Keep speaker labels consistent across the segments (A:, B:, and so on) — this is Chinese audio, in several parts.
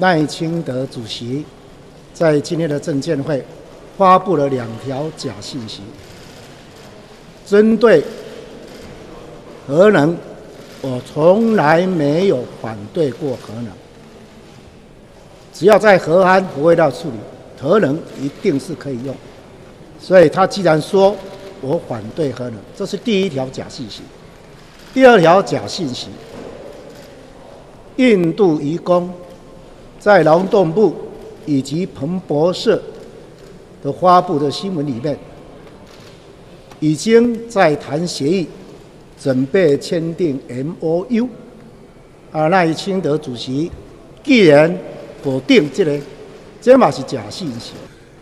A: 赖清德主席在今天的证监会发布了两条假信息，针对核能，我从来没有反对过核能，只要在核安不会到处理，核能一定是可以用。所以他既然说我反对核能，这是第一条假信息。第二条假信息，印度移工在劳动部以及彭博社的发布的新闻里面，已经在谈协议，准备签订 M O U。啊，赖清德主席既然否定这个，这嘛是假信息。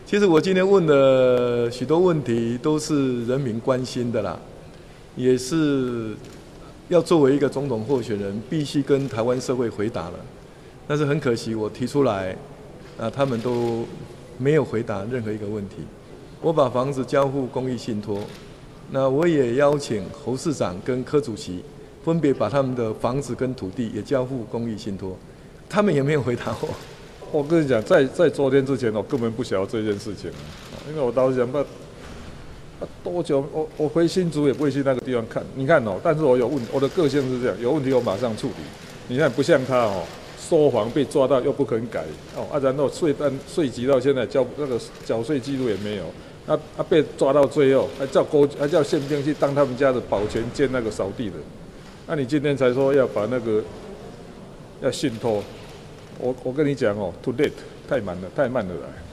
B: 其实我今天问的许多问题都是人民关心的啦，也是要作为一个总统候选人必须跟台湾社会回答了。但是很可惜，我提出来，啊，他们都没有回答任何一个问题。我把房子交付公益信托，那我也邀请侯市长跟柯主席分别把他们的房子跟土地也交付公益信托，他们也没有回答我。
C: 我跟你讲，在在昨天之前，我根本不晓得这件事情，因为我当时想，那多久？我我回新竹也不会去那个地方看。你看哦，但是我有问，我的个性是这样，有问题我马上处理。你看不像他哦，说谎被抓到又不肯改哦，啊，然后税单税籍到现在交那个缴税记录也没有，啊啊被抓到最后还叫国还叫宪兵去当他们家的保全兼那个扫地的，那你今天才说要把那个要信托？我我跟你讲哦，to date 太慢了，太慢了来。